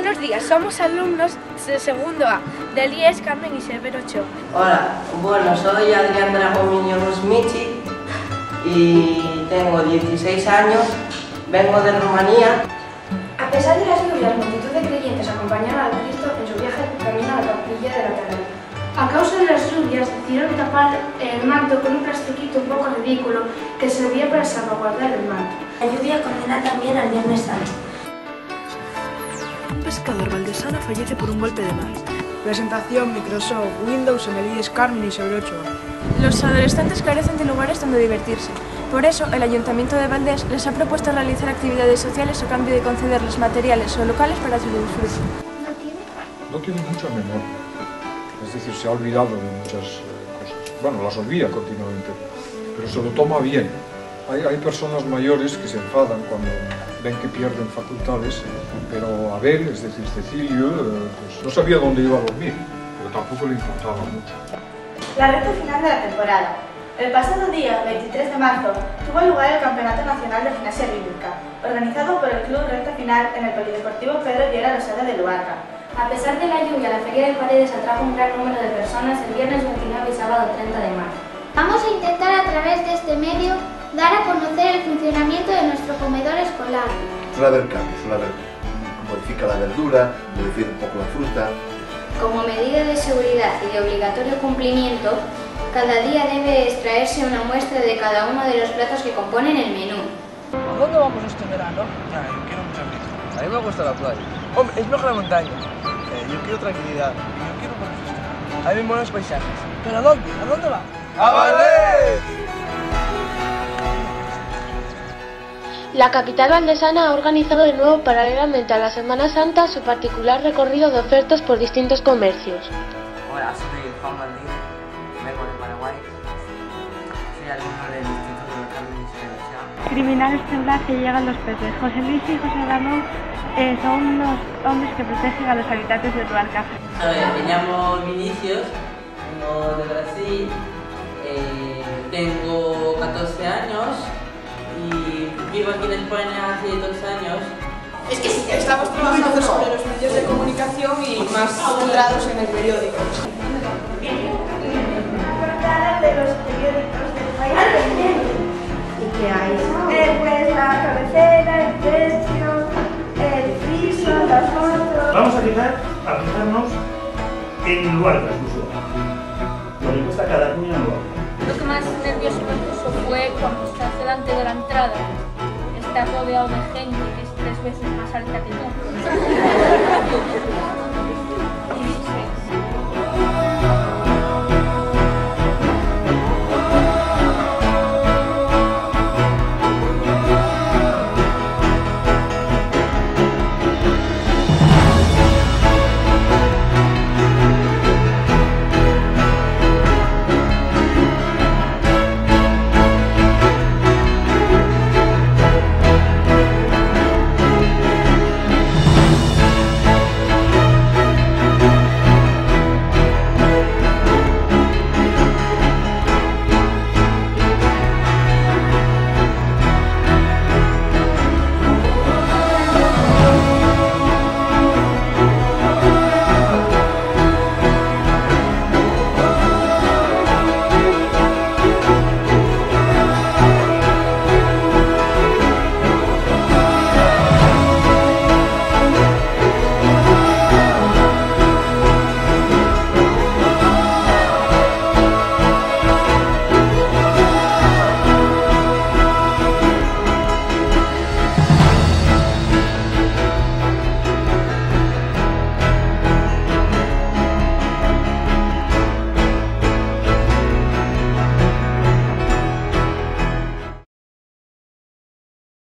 días, somos alumnos de segundo A del IES Carmen y Severo Ochoa. Hola, bueno, soy Adrián Dragón Muñoz Michi y tengo 16 años, vengo de Rumanía. A pesar de las lluvias, multitud de creyentes acompañaron al Cristo en su viaje camino a la capilla de la Catedral. A causa de las lluvias decidieron tapar el manto con un plastiquito un poco ridículo que servía para salvaguardar el manto. La lluvia condena también al Viernes Santo. Pescador valdesano fallece por un golpe de mar. Presentación Microsoft Windows en el IES Carmen y sobre 8 Los adolescentes carecen de lugares donde divertirse. Por eso, el Ayuntamiento de Valdés les ha propuesto realizar actividades sociales a cambio de concederles materiales o locales para su disfrute. No tiene mucha memoria. Es decir, se ha olvidado de muchas cosas. Bueno, las olvida continuamente, pero se lo toma bien. Hay, hay personas mayores que se enfadan cuando ven que pierden facultades, pero Abel, es decir, Cecilio, eh, pues no sabía dónde iba a dormir, pero tampoco le importaba mucho. La recta final de la temporada. El pasado día 23 de marzo tuvo lugar el Campeonato Nacional de Gimnasia Rítmica, organizado por el Club Recta Final en el Polideportivo Pedro Llera Rosada de Luarca. A pesar de la lluvia, la Feria de Paredes atrajo un gran número de personas el viernes 29 y sábado 30 de marzo. Vamos a intentar a través de este medio dar a conocer el funcionamiento de nuestro comedor escolar. Suele haber cambios, suele haber modifica la verdura, modifica un poco la fruta. Como medida de seguridad y de obligatorio cumplimiento, cada día debe extraerse una muestra de cada uno de los platos que componen el menú. ¿A dónde vamos este verano? Ya, yo quiero mucha brisa. A mí me gusta la playa. Hombre, es mejor la montaña. Eh, yo quiero tranquilidad. Yo quiero buenos. A mí buenos paisajes. ¿Pero a dónde? ¿A dónde va? ¡A La capital valdesana ha organizado de nuevo, paralelamente a la Semana Santa, su particular recorrido de ofertas por distintos comercios. Hola, soy Juan Valdés, vengo de Paraguay. Soy alumno del Instituto de Carmen y Criminales temblar que llegan los peces. José Luis y José Ramón eh, son unos hombres que protegen a los habitantes de Tuarca. me llamo Vinicius, vengo de Brasil, eh, tengo 14 años vivo aquí en España hace dos años. Es que sí, estamos trabajando sobre los medios de comunicación y más centrados en el periódico. Portada de los periódicos del país. ¿Y qué hay? Eh, pues la cabecera, el techo, el piso, las fotos. Vamos a fijar, a fijarnos en Luarca, incluso. Lo que cuesta cada cuña en Luarca. Lo que más nervioso me puso fue cuando estás delante de la entrada, estás rodeado de gente que es tres veces más alta que tú.